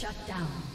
Shut down.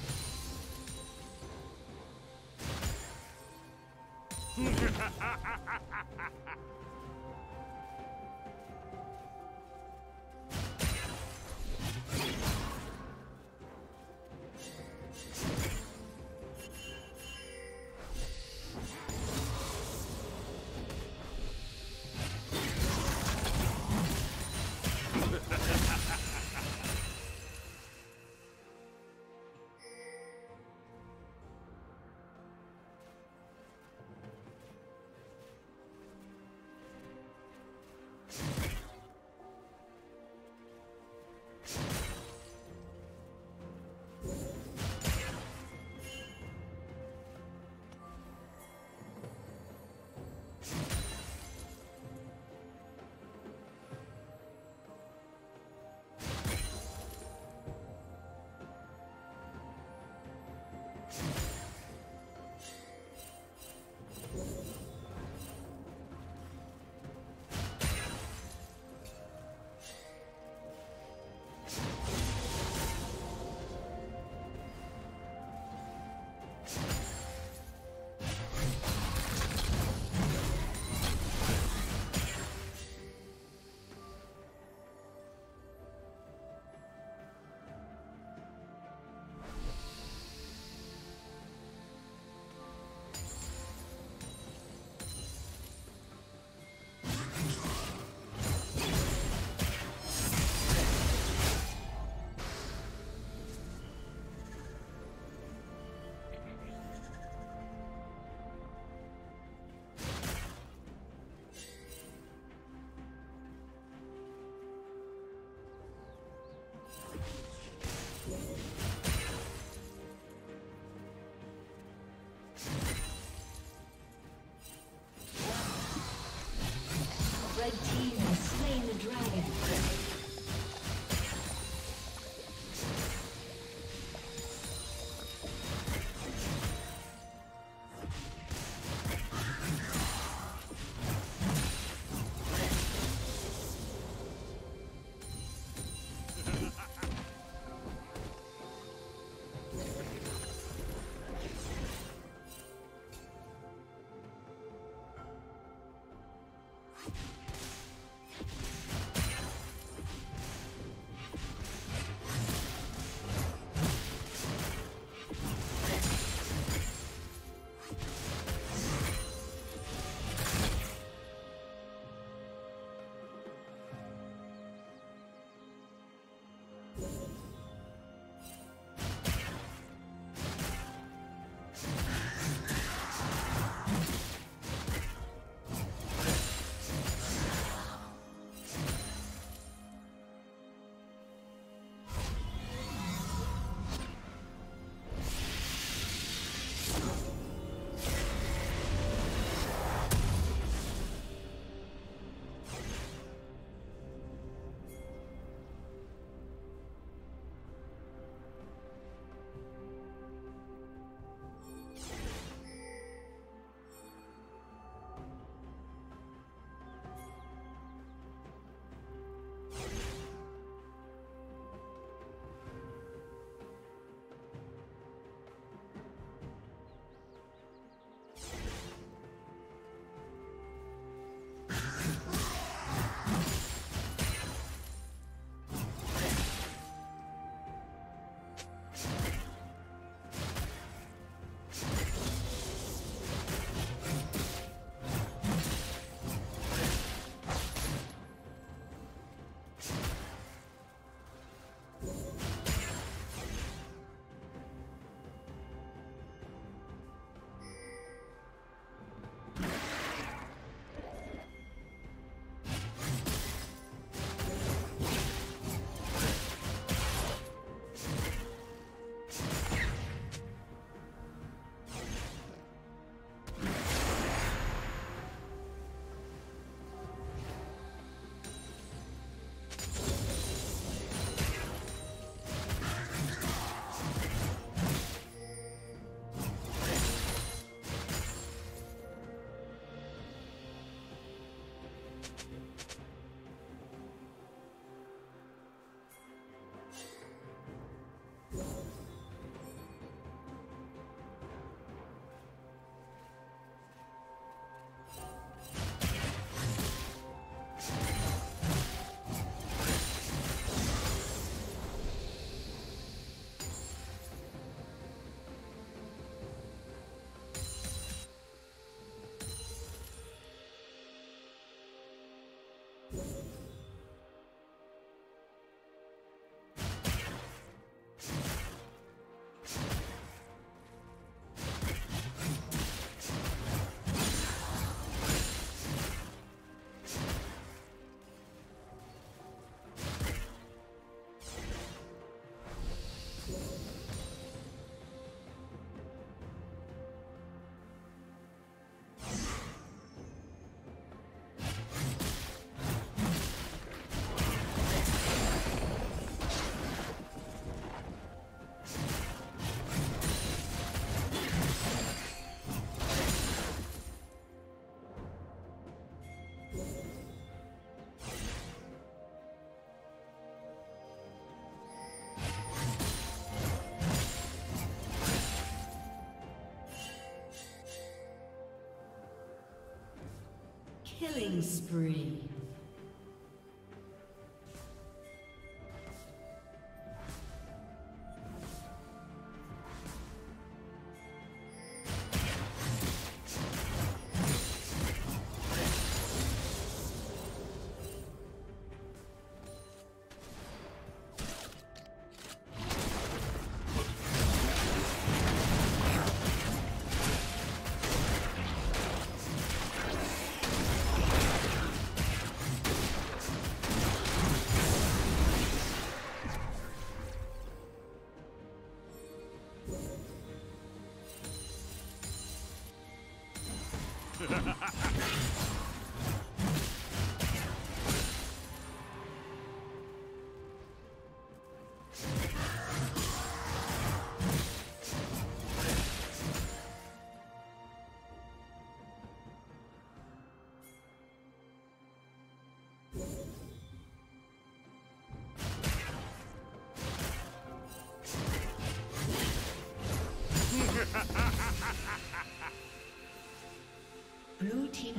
Killing spree.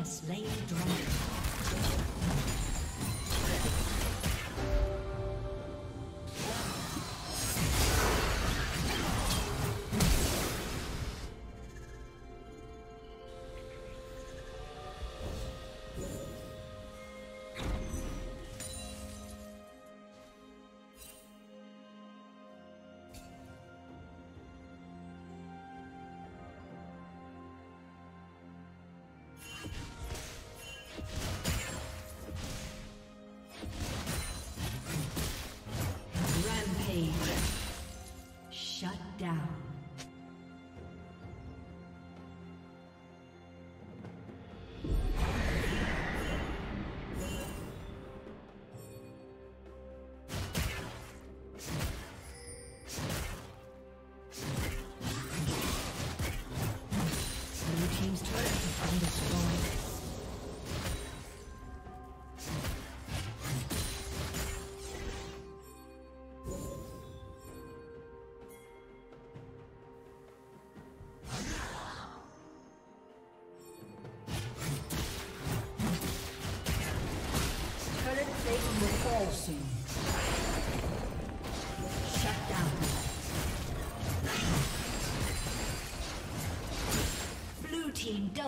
Slain dragon. Down.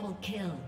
Double kill.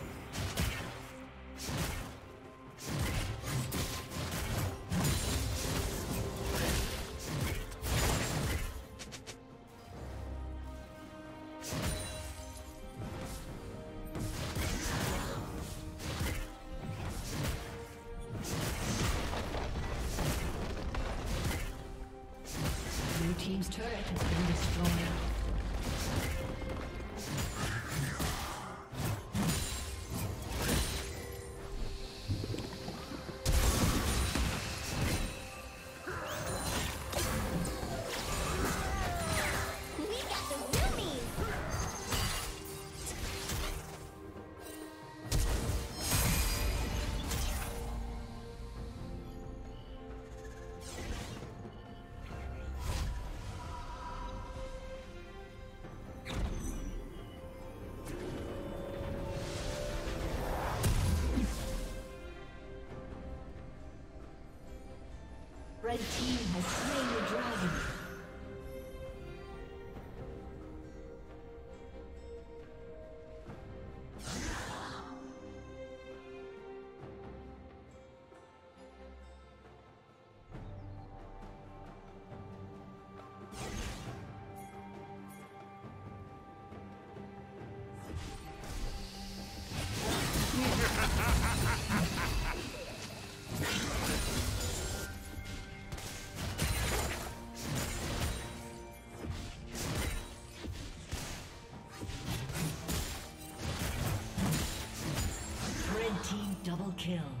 Kill.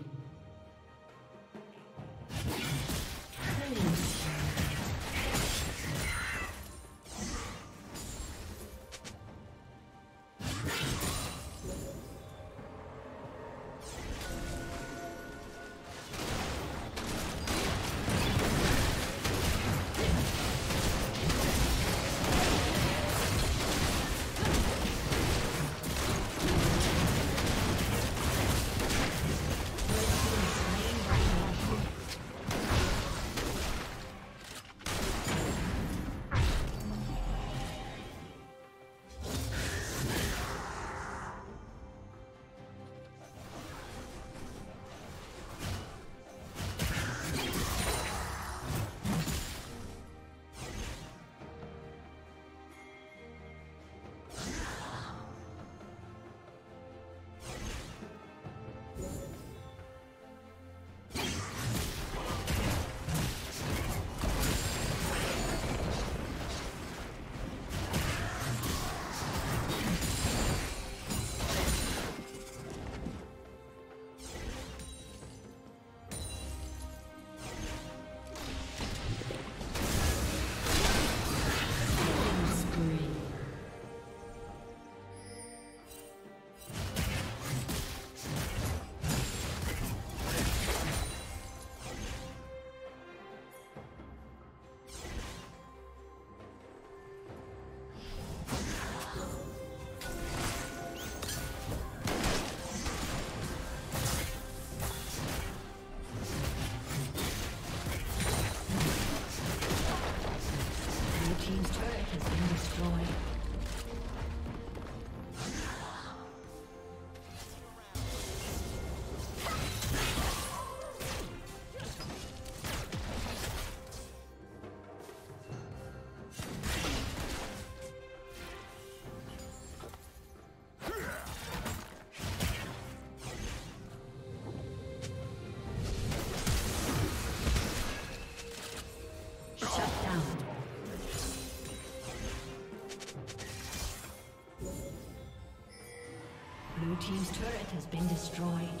Been destroyed.